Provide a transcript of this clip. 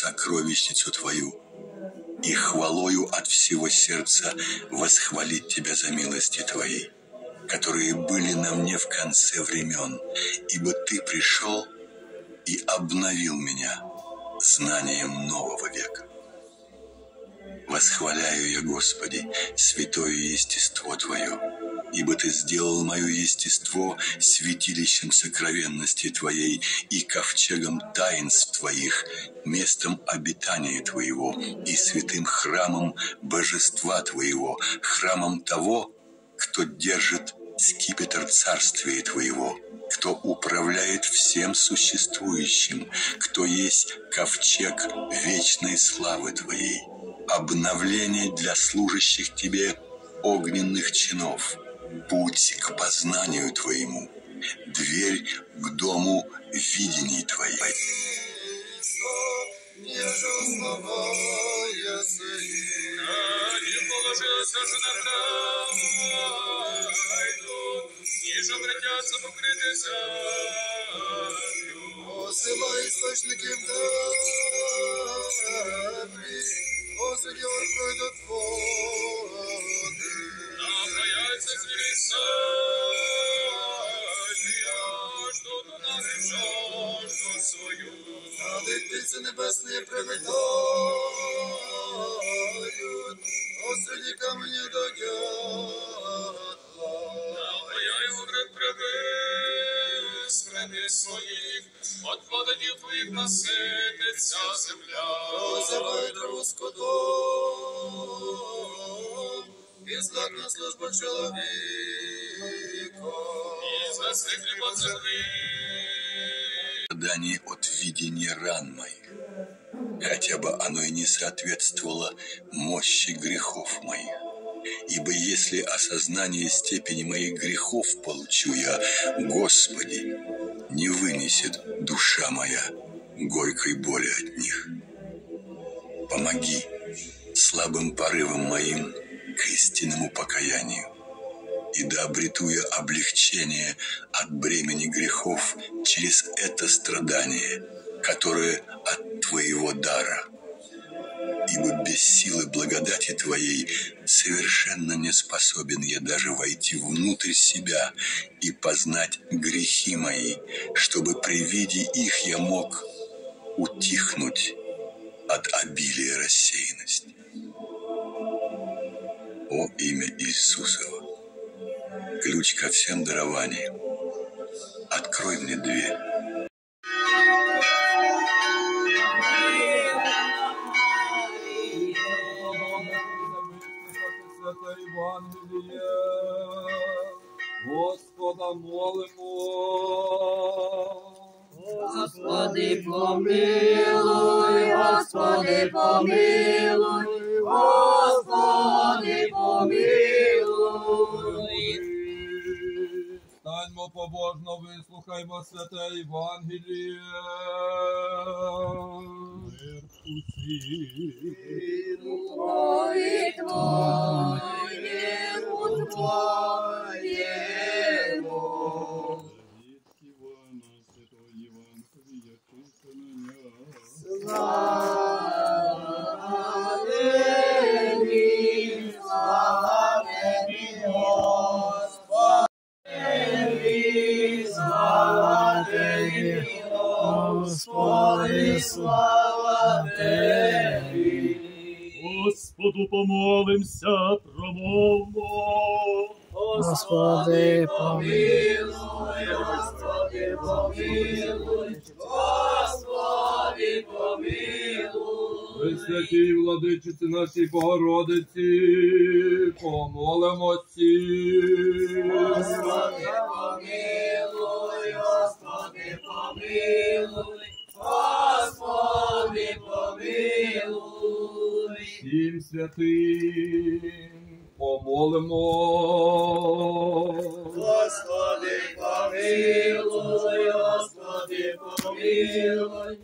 сокровищницу Твою и хвалою от всего сердца восхвалить Тебя за милости Твои, которые были на мне в конце времен, ибо Ты пришел и обновил меня знанием нового века. Восхваляю я, Господи, святое естество Твое, ибо Ты сделал мое естество святилищем сокровенности Твоей и ковчегом таинств Твоих, местом обитания Твоего и святым храмом божества Твоего, храмом того, кто держит скипетр царствия Твоего, кто управляет всем существующим, кто есть ковчег вечной славы Твоей, обновление для служащих Тебе огненных чинов, путь к познанию Твоему, дверь к дому видений Твоих. Ніж обратяться покритися. Посилай істочників добрі, Господи, оркой до сили небесные промелькают, Осени до мне дойдет. Я его грех привез, храни своїх, от плодонів твоїх насититься земля. Розявай траву скотом, і злакна служба чоловіка. І звести хліба землі, страдание от видения ран моих, хотя бы оно и не соответствовало мощи грехов моих. Ибо если осознание степени моих грехов получу я, Господи, не вынесет душа моя горькой боли от них. Помоги слабым порывам моим к истинному покаянию, и да обрету я облегчение от бремени грехов через это страдание, которое от Твоего дара. Ибо без силы благодати Твоей совершенно не способен я даже войти внутрь себя и познать грехи мои, чтобы при виде их я мог утихнуть от обилия рассеянности. О имя Иисусова! ключ ко всем дарованиям. Открой мне дверь. Святе Євангеліє, Господа молимо. Господи, помилуй, Господи, помилуй, Господи, Станьмо побожно, вислухаймо святе Євангеліє. Мир усім. Твої, Твоєму, Тобі, Господи, слава Тобі. Господу помолимся, промовмо. Господи, помилуй, Господи, помилуй, Господи, помилуй. Пресвятій владичиці нашій Богородиці, помолимося. Духові Святим, помолимо. Господи, помилуй, Господи, помилуй.